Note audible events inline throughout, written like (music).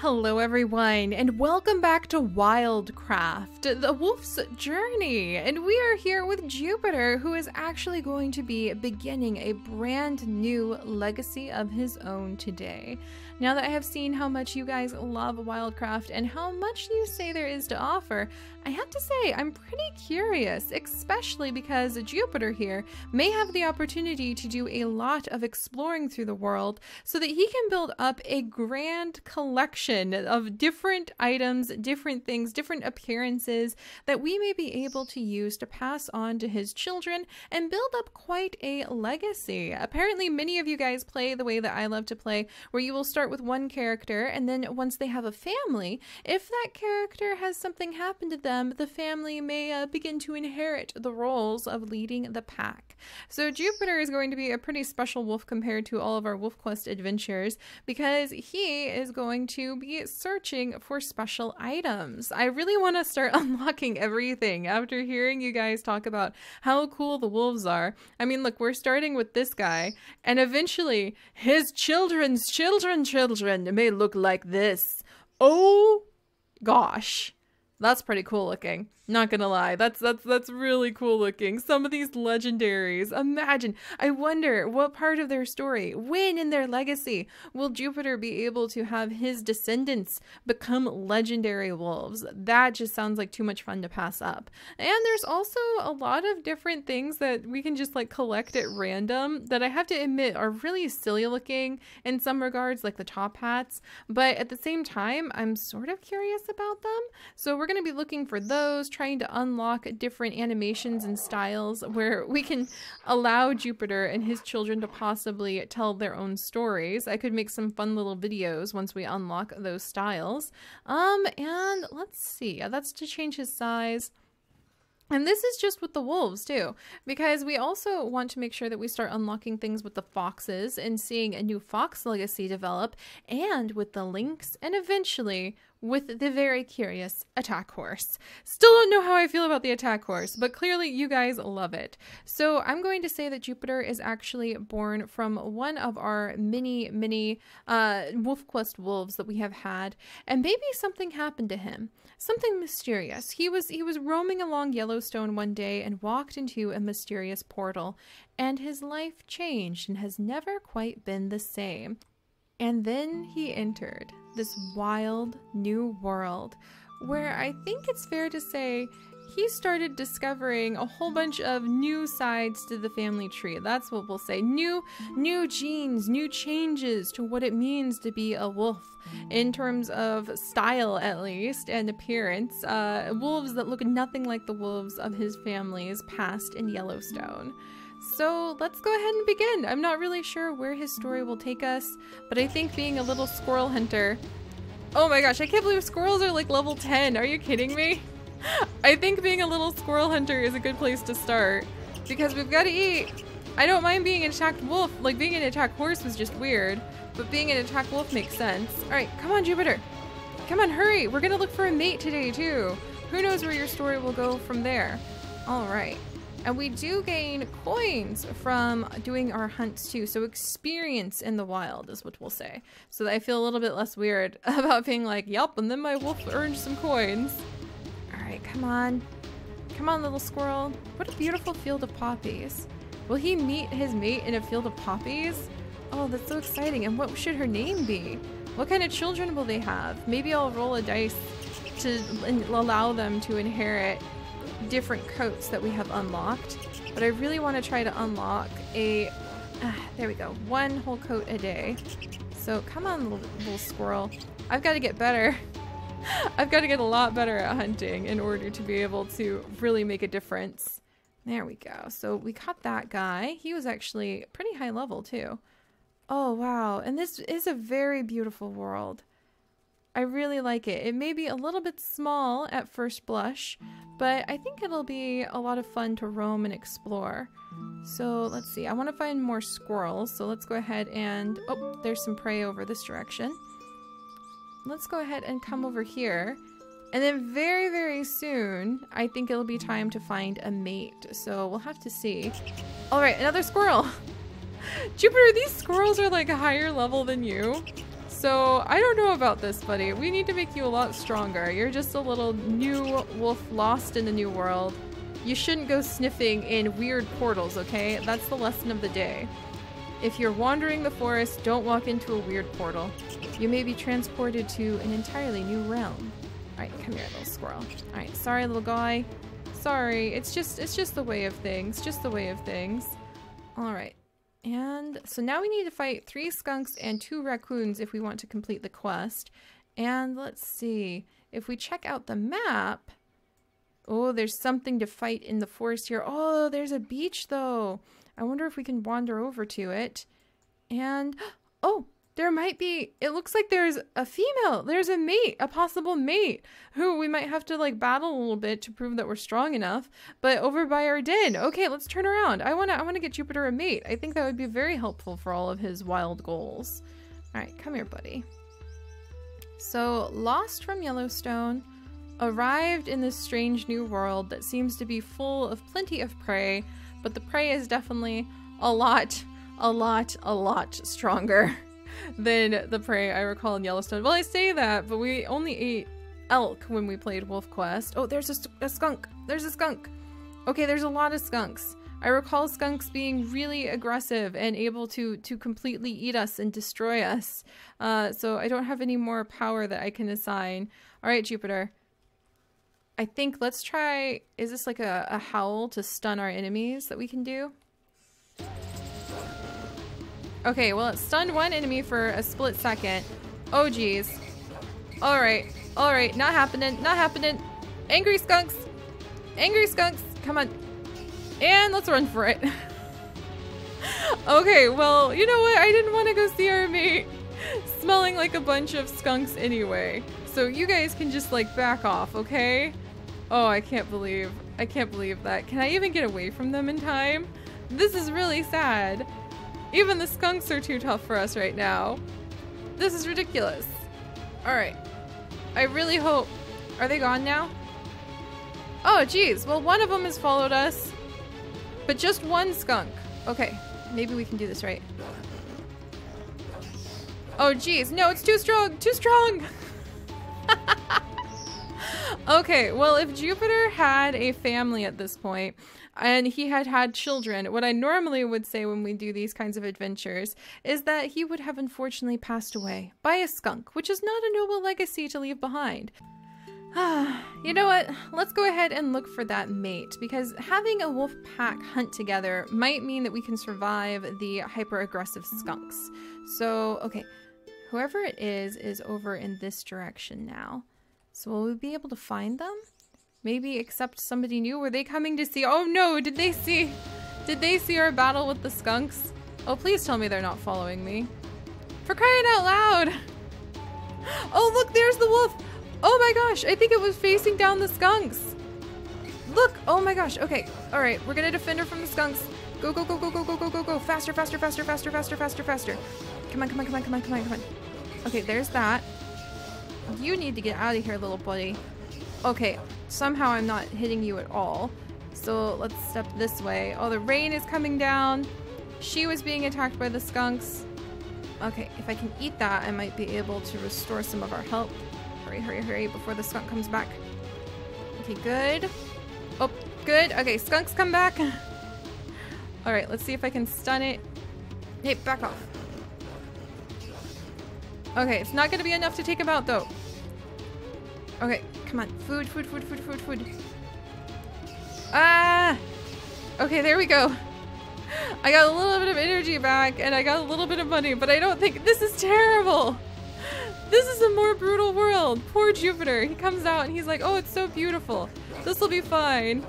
Hello, everyone, and welcome back to Wildcraft, the wolf's journey. And we are here with Jupiter, who is actually going to be beginning a brand new legacy of his own today. Now that I have seen how much you guys love Wildcraft and how much you say there is to offer, I have to say I'm pretty curious, especially because Jupiter here may have the opportunity to do a lot of exploring through the world so that he can build up a grand collection of different items, different things, different appearances that we may be able to use to pass on to his children and build up quite a legacy. Apparently, many of you guys play the way that I love to play, where you will start with one character, and then once they have a family, if that character has something happen to them, the family may uh, begin to inherit the roles of leading the pack. So Jupiter is going to be a pretty special wolf compared to all of our Wolf Quest adventures because he is going to be searching for special items. I really want to start (laughs) unlocking everything after hearing you guys talk about how cool the wolves are. I mean, look, we're starting with this guy, and eventually his children's children's children children may look like this. Oh gosh. That's pretty cool looking. Not gonna lie, that's that's that's really cool looking. Some of these legendaries. Imagine. I wonder what part of their story, when in their legacy, will Jupiter be able to have his descendants become legendary wolves? That just sounds like too much fun to pass up. And there's also a lot of different things that we can just like collect at random that I have to admit are really silly looking in some regards, like the top hats. But at the same time, I'm sort of curious about them. So we're gonna be looking for those trying to unlock different animations and styles where we can allow Jupiter and his children to possibly tell their own stories. I could make some fun little videos once we unlock those styles. Um, and let's see, that's to change his size. And this is just with the wolves too, because we also want to make sure that we start unlocking things with the foxes and seeing a new fox legacy develop, and with the lynx, and eventually with the very curious attack horse. Still don't know how I feel about the attack horse, but clearly you guys love it. So I'm going to say that Jupiter is actually born from one of our many, many uh, Wolf Quest wolves that we have had, and maybe something happened to him. Something mysterious. He was he was roaming along Yellowstone one day and walked into a mysterious portal, and his life changed and has never quite been the same. And then he entered this wild new world where I think it's fair to say he started discovering a whole bunch of new sides to the family tree. That's what we'll say. New new genes, new changes to what it means to be a wolf in terms of style at least and appearance. Uh, wolves that look nothing like the wolves of his family's past in Yellowstone. So let's go ahead and begin. I'm not really sure where his story will take us, but I think being a little squirrel hunter... Oh my gosh, I can't believe squirrels are like level 10. Are you kidding me? (laughs) I think being a little squirrel hunter is a good place to start because we've got to eat. I don't mind being an attacked wolf. Like being an attacked horse was just weird, but being an attacked wolf makes sense. All right, come on, Jupiter. Come on, hurry. We're going to look for a mate today too. Who knows where your story will go from there. All right. And we do gain coins from doing our hunts too. So experience in the wild is what we'll say. So I feel a little bit less weird (laughs) about being like, yep, and then my wolf earned some coins. All right, come on. Come on, little squirrel. What a beautiful field of poppies. Will he meet his mate in a field of poppies? Oh, that's so exciting. And what should her name be? What kind of children will they have? Maybe I'll roll a dice to allow them to inherit different coats that we have unlocked. But I really want to try to unlock a... Uh, there we go. One whole coat a day. So come on, little, little squirrel. I've got to get better. (laughs) I've got to get a lot better at hunting in order to be able to really make a difference. There we go. So we caught that guy. He was actually pretty high level too. Oh, wow. And this is a very beautiful world. I really like it. It may be a little bit small at first blush, but I think it'll be a lot of fun to roam and explore. So let's see, I want to find more squirrels, so let's go ahead and, oh, there's some prey over this direction. Let's go ahead and come over here. And then very, very soon, I think it'll be time to find a mate. So we'll have to see. All right, another squirrel. (laughs) Jupiter, these squirrels are like higher level than you. So I don't know about this, buddy. We need to make you a lot stronger. You're just a little new wolf lost in a new world. You shouldn't go sniffing in weird portals, okay? That's the lesson of the day. If you're wandering the forest, don't walk into a weird portal. You may be transported to an entirely new realm. Alright, come here, little squirrel. Alright, sorry, little guy. Sorry, it's just it's just the way of things. Just the way of things. Alright. And so now we need to fight three skunks and two raccoons if we want to complete the quest. And let's see. If we check out the map... Oh, there's something to fight in the forest here. Oh, there's a beach though. I wonder if we can wander over to it. And... Oh, there might be it looks like there's a female there's a mate a possible mate who we might have to like battle a little bit to prove that we're strong enough but over by our den. Okay let's turn around. I want to i want to get jupiter a mate. I think that would be very helpful for all of his wild goals. All right come here buddy. So lost from yellowstone arrived in this strange new world that seems to be full of plenty of prey but the prey is definitely a lot a lot a lot stronger (laughs) than the prey I recall in Yellowstone. Well, I say that, but we only ate elk when we played Wolf Quest. Oh, there's a, a skunk. There's a skunk. Okay, there's a lot of skunks. I recall skunks being really aggressive and able to to completely eat us and destroy us. Uh, so I don't have any more power that I can assign. All right, Jupiter. I think let's try. Is this like a, a howl to stun our enemies that we can do? Okay, well it stunned one enemy for a split second. Oh geez. Alright, alright, not happening, not happening. Angry skunks! Angry skunks! Come on. And let's run for it. (laughs) okay, well, you know what? I didn't want to go see our mate smelling like a bunch of skunks anyway. So you guys can just like back off, okay? Oh, I can't believe, I can't believe that. Can I even get away from them in time? This is really sad. Even the skunks are too tough for us right now. This is ridiculous. Alright. I really hope... Are they gone now? Oh, geez. Well, one of them has followed us. But just one skunk. Okay. Maybe we can do this right. Oh, geez. No, it's too strong. Too strong. (laughs) okay. Well, if Jupiter had a family at this point, and he had had children. What I normally would say when we do these kinds of adventures is that he would have unfortunately passed away by a skunk, which is not a noble legacy to leave behind. Ah, you know what? Let's go ahead and look for that mate because having a wolf pack hunt together might mean that we can survive the hyper aggressive skunks. So, okay, whoever it is is over in this direction now. So, will we be able to find them? Maybe accept somebody new? Were they coming to see- Oh no, did they see- Did they see our battle with the skunks? Oh, please tell me they're not following me. For crying out loud! Oh, look, there's the wolf! Oh my gosh, I think it was facing down the skunks! Look! Oh my gosh, okay. Alright, we're gonna defend her from the skunks. Go, go, go, go, go, go, go, go, go. Faster, faster, faster, faster, faster, faster, faster. Come on, come on, come on, come on, come on, come on. Okay, there's that. You need to get out of here, little buddy. Okay, somehow I'm not hitting you at all. So let's step this way. Oh, the rain is coming down. She was being attacked by the skunks. Okay, if I can eat that, I might be able to restore some of our health. Hurry, hurry, hurry, before the skunk comes back. Okay, good. Oh, good. Okay, skunks come back. (laughs) Alright, let's see if I can stun it. Hey, back off. Okay, it's not gonna be enough to take him out, though. Okay, come on. Food, food, food, food, food, food. Ah! Okay, there we go. I got a little bit of energy back and I got a little bit of money, but I don't think this is terrible. This is a more brutal world. Poor Jupiter. He comes out and he's like, oh, it's so beautiful. This will be fine.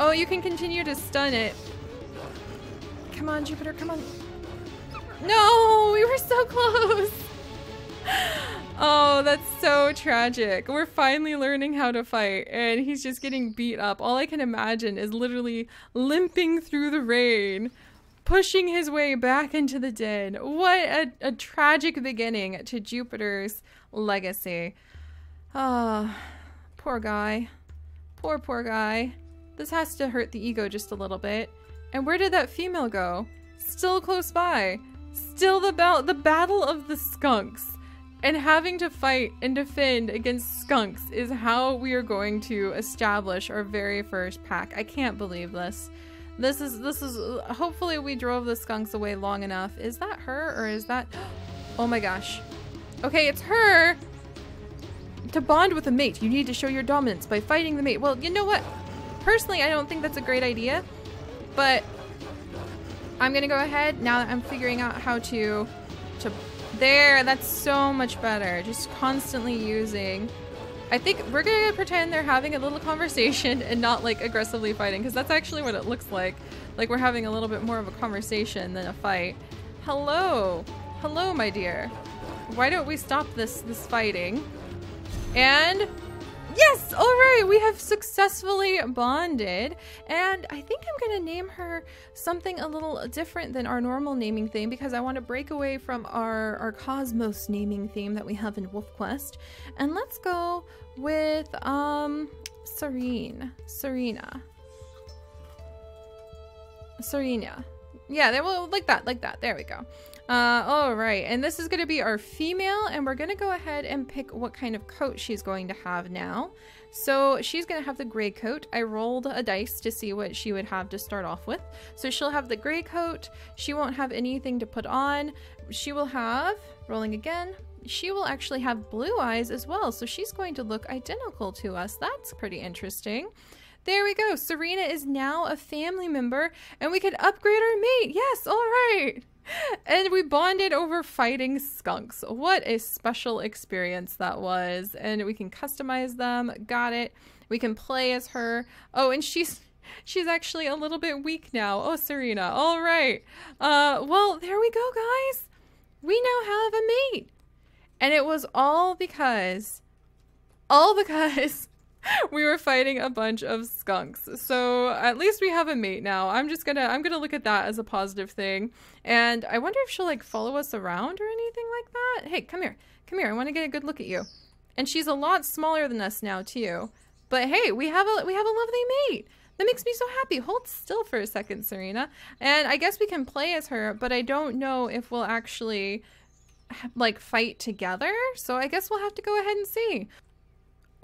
Oh, you can continue to stun it. Come on, Jupiter, come on. No, we were so (laughs) close. Oh, that's so tragic. We're finally learning how to fight, and he's just getting beat up. All I can imagine is literally limping through the rain, pushing his way back into the den. What a, a tragic beginning to Jupiter's legacy. Ah, oh, poor guy. Poor, poor guy. This has to hurt the ego just a little bit. And where did that female go? Still close by. Still the, the battle of the skunks. And having to fight and defend against skunks is how we are going to establish our very first pack. I can't believe this. This is, this is, hopefully we drove the skunks away long enough. Is that her or is that, (gasps) oh my gosh. Okay, it's her. To bond with a mate, you need to show your dominance by fighting the mate. Well, you know what? Personally, I don't think that's a great idea, but I'm gonna go ahead now that I'm figuring out how to, to there, that's so much better. Just constantly using. I think we're gonna pretend they're having a little (laughs) conversation and not like aggressively fighting because that's actually what it looks like. Like we're having a little bit more of a conversation than a fight. Hello. Hello, my dear. Why don't we stop this, this fighting? And Yes! Alright, we have successfully bonded. And I think I'm to name her something a little different than our normal naming theme because I want to break away from our, our Cosmos naming theme that we have in Wolf Quest. And let's go with, um, Serene. Serena. Serena. Yeah, they will like that, like that. There we go. Uh, all right, and this is going to be our female, and we're going to go ahead and pick what kind of coat she's going to have now. So she's going to have the gray coat. I rolled a dice to see what she would have to start off with. So she'll have the gray coat. She won't have anything to put on. She will have, rolling again, she will actually have blue eyes as well. So she's going to look identical to us. That's pretty interesting. There we go. Serena is now a family member and we can upgrade our mate. Yes, all right and we bonded over fighting skunks. What a special experience that was. And we can customize them. Got it. We can play as her. Oh, and she's she's actually a little bit weak now. Oh, Serena. All right. Uh, well, there we go, guys. We now have a mate. And it was all because all because (laughs) we were fighting a bunch of skunks. So at least we have a mate now. I'm just gonna I'm gonna look at that as a positive thing. And I wonder if she'll like follow us around or anything like that. Hey, come here. Come here. I want to get a good look at you. And she's a lot smaller than us now too. But hey, we have a we have a lovely mate. That makes me so happy. Hold still for a second, Serena. And I guess we can play as her, but I don't know if we'll actually like fight together. So I guess we'll have to go ahead and see.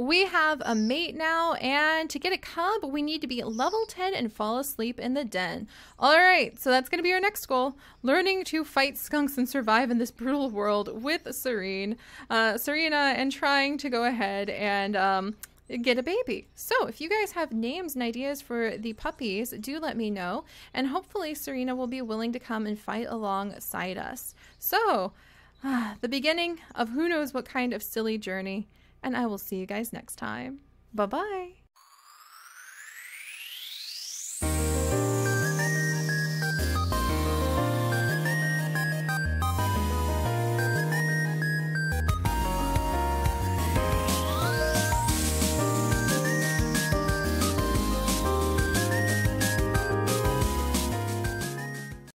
We have a mate now, and to get a cub, we need to be level 10 and fall asleep in the den. All right, so that's going to be our next goal. Learning to fight skunks and survive in this brutal world with Serene, uh, Serena, and trying to go ahead and um, get a baby. So if you guys have names and ideas for the puppies, do let me know. And hopefully Serena will be willing to come and fight alongside us. So, uh, (sighs) the beginning of who knows what kind of silly journey and I will see you guys next time. Bye bye.